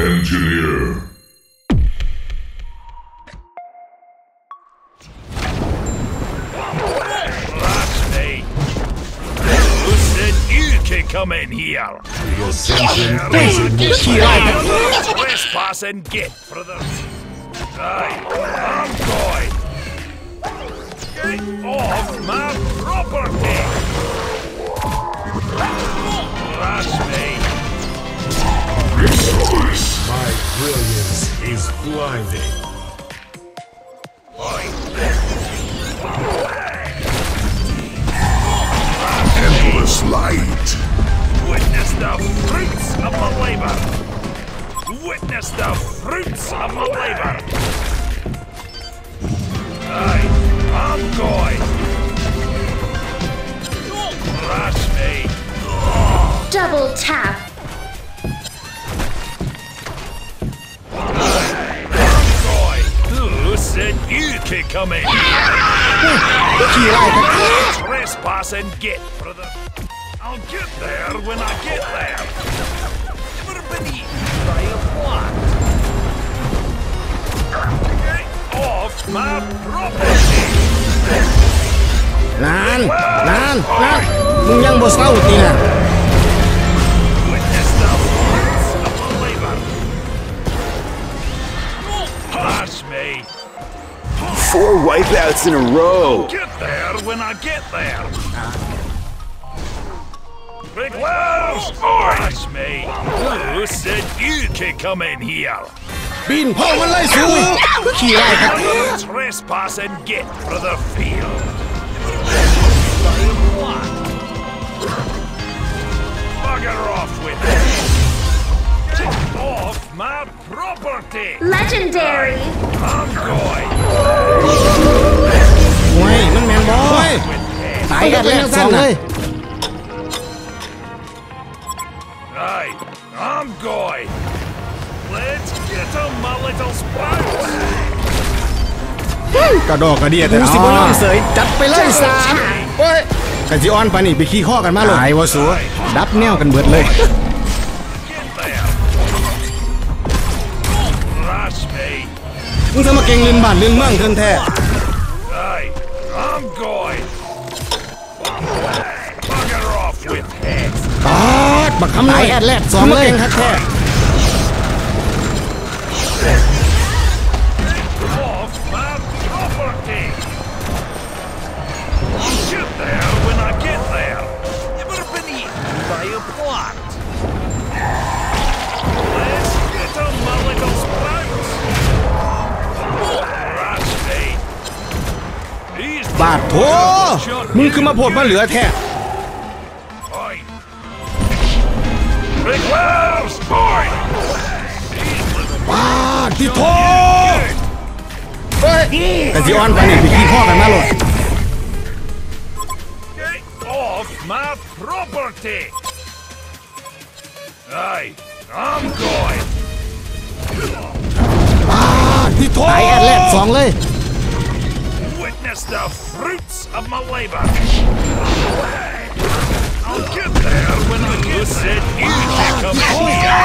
Engineer. That's me. You could come in here? Your attention is initiated. Trespass and get, brother. Aye, I'm going. Get off my property. That's brilliance is blinding. Endless light. Witness the fruits of my labor. Witness the fruits of my labor. you could come in? ขี่ไล่กัน Trespass and get for the. I'll get there when I get there. Never been eaten by a what? Get off my property. นานนานนานมึงยังบ่เศร้าตีน่ะ wipeouts in a row. Get there when I get there. Big Wells, voice me. Who said you could come in here? Been paralyzed. Oh, trespass and get for the field. Bugger off with it. Get off my property. Legendary. I'm going โอ้ยมันแมนบอย with it. ตายกันแรกสองเลย Aye, I'm going. Let's get them, my little sprouts. กระดอกกระเดียแต่กูสิบ่ยอมเสยจัดไปเลยสามโอ้ยกะจิออนปานนี่ไปขี้ข้อกันมาเลยตายวะสัวดับแนวกันเบิดเลย มึงจะมาเก่งลินบ้านลินเมืองเทินแท้ Aye, I'm going. Bugger off with it. ตอดบักคำตายแอดแรกสองเลยมึมาก่งคักแท้าดโถมึงคือมาโพดมาเหลือแท้ Oi. Big Wells! Oi! These little บาดที่โถเฮ้ยกะจิออนปานนี่ไปขี้ข้อกันมาเลย Get off my property! Aye, I'm going. บาดที่โถตายแอดแรกสองเลย Witness the fruits of my labor. I'll get there when I get said you can come here.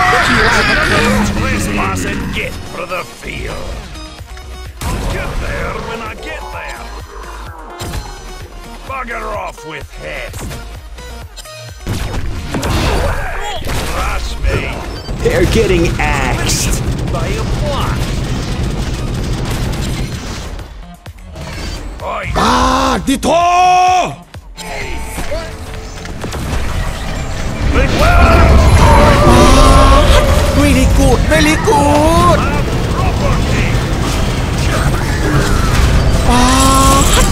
Trespass and get for the field. I'll get there when I get there. Bugger off with haste. Rush me They're getting axed. by a plot. Oi, บาดที่โถ big well! เวลีกูดเวลีกูด My property!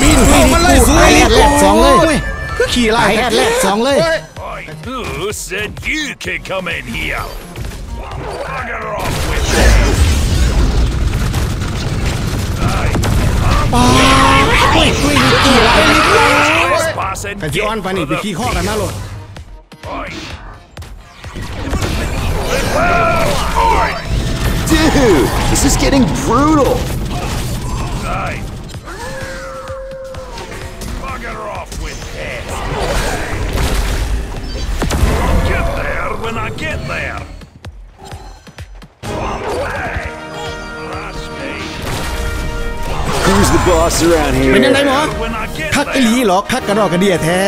ปีนพ่อมันไล่สูตายแอดแรกสองเลยคือขี่ไล่ตายแอดแรกสองเลย Oi, who said you could come in here? Bugger off with it! Aye, trespass Kajian pani bị khí khó ra. Dude, this is getting brutal. Get there when I get there. Boss around เป็น here? ยังไงหมอ When I get คักอีหลี there. เหรอคักกระดอกกระเดียแท้